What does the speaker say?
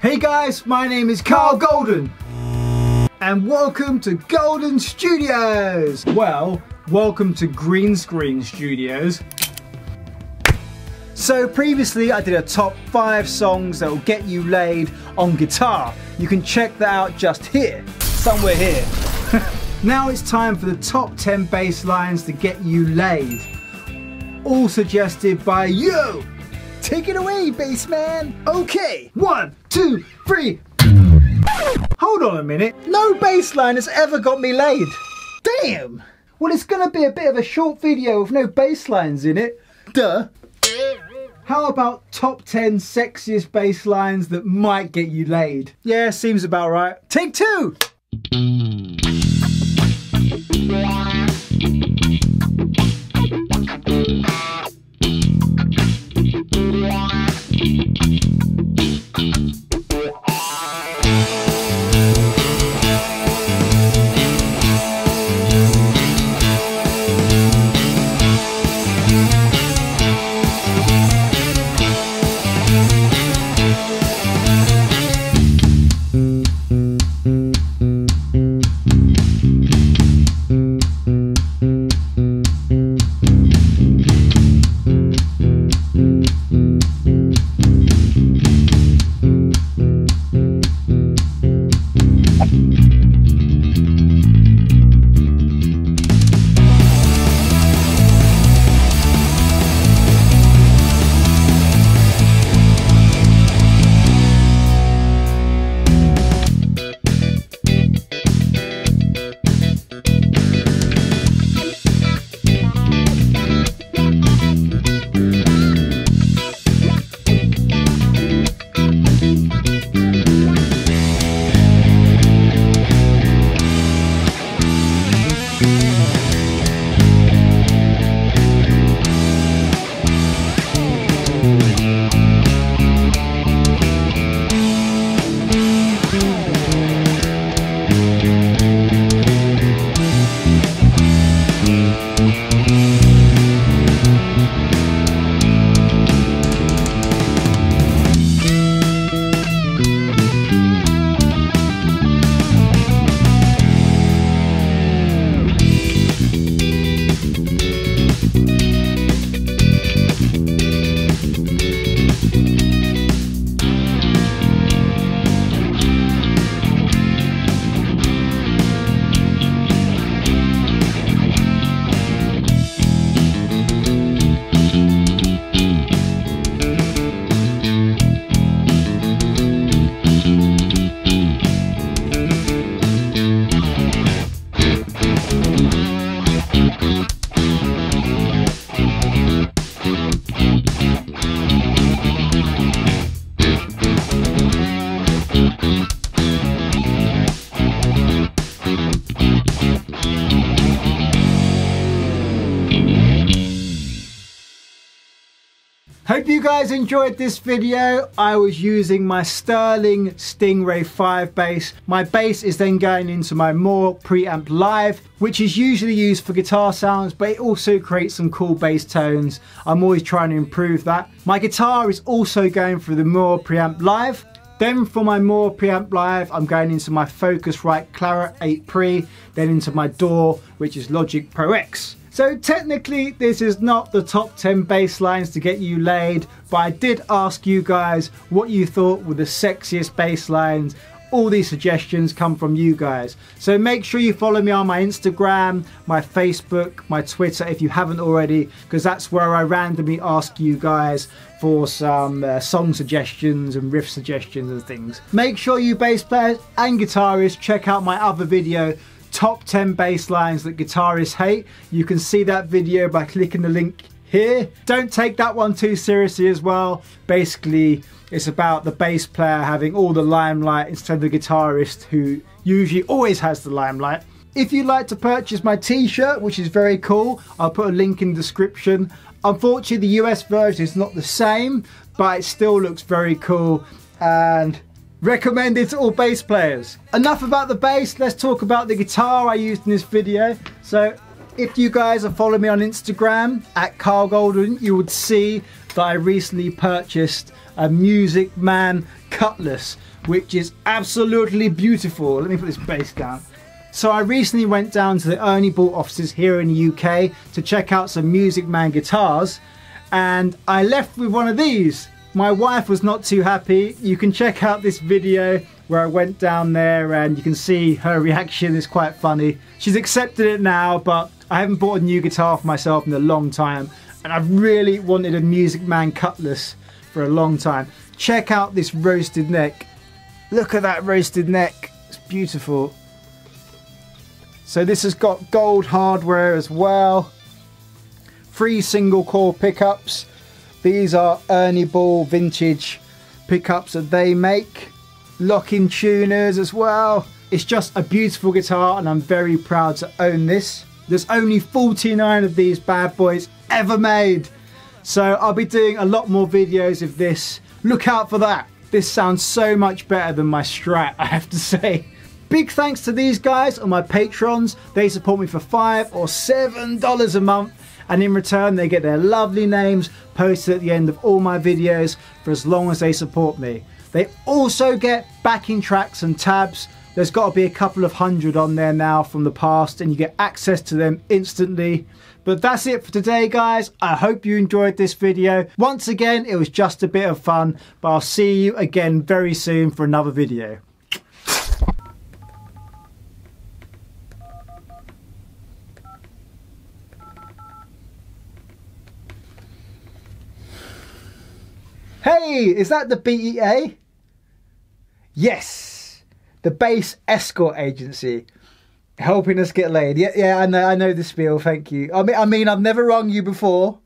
Hey guys, my name is Karl Golden and welcome to Golden Studios. Well, welcome to Green Screen Studios. So previously I did a top 5 songs that will get you laid on guitar. You can check that out just here, somewhere here. now it's time for the top 10 bass lines to get you laid. All suggested by you. Take it away, bassman. Okay, one, two, three. Hold on a minute. No bass line has ever got me laid. Damn. Well, it's gonna be a bit of a short video with no bass lines in it. Duh. How about top 10 sexiest bass lines that might get you laid? Yeah, seems about right. Take two. Hope you guys enjoyed this video. I was using my Sterling Stingray 5 bass. My bass is then going into my Mooer preamp live, which is usually used for guitar sounds, but it also creates some cool bass tones. I'm always trying to improve that. My guitar is also going through the Mooer preamp live. Then for my Mooer preamp live, I'm going into my Focusrite Clarett 8 Pre, then into my DAW, which is Logic Pro X. So technically this is not the top 10 bass lines to get you laid, but I did ask you guys what you thought were the sexiest bass lines. All these suggestions come from you guys. So make sure you follow me on my Instagram, my Facebook, my Twitter if you haven't already, because that's where I randomly ask you guys for some uh, song suggestions and riff suggestions and things. Make sure you bass players and guitarists check out my other video top 10 bass lines that guitarists hate. You can see that video by clicking the link here. Don't take that one too seriously as well. Basically, it's about the bass player having all the limelight instead of the guitarist who usually always has the limelight. If you'd like to purchase my t-shirt, which is very cool, I'll put a link in the description. Unfortunately, the US version is not the same, but it still looks very cool. And recommended to all bass players. Enough about the bass, let's talk about the guitar I used in this video. So if you guys are following me on Instagram at Karl Golden, you would see that I recently purchased a Music Man Cutlass, which is absolutely beautiful. Let me put this bass down. So I recently went down to the Ernie Ball offices here in the UK to check out some Music Man guitars and I left with one of these. My wife was not too happy. You can check out this video where I went down there and you can see her reaction is quite funny. She's accepted it now, but I haven't bought a new guitar for myself in a long time and I've really wanted a Music Man Cutlass for a long time. Check out this roasted neck. Look at that roasted neck. It's beautiful. So this has got gold hardware as well. Three single coil pickups. These are Ernie Ball vintage pickups that they make. Locking tuners as well. It's just a beautiful guitar and I'm very proud to own this. There's only 49 of these bad boys ever made. So I'll be doing a lot more videos of this. Look out for that. This sounds so much better than my Strat, I have to say. Big thanks to these guys on my Patreon. They support me for five or seven dollars a month and in return they get their lovely names posted at the end of all my videos for as long as they support me. They also get backing tracks and tabs. There's got to be a couple of hundred on there now from the past and you get access to them instantly. But that's it for today guys. I hope you enjoyed this video. Once again, it was just a bit of fun, but I'll see you again very soon for another video. Hey, is that the BEA? Yes, the bass Escort Agency, helping us get laid. Yeah, yeah, I know, I know the spiel. Thank you. I mean, I mean, I've never wronged you before.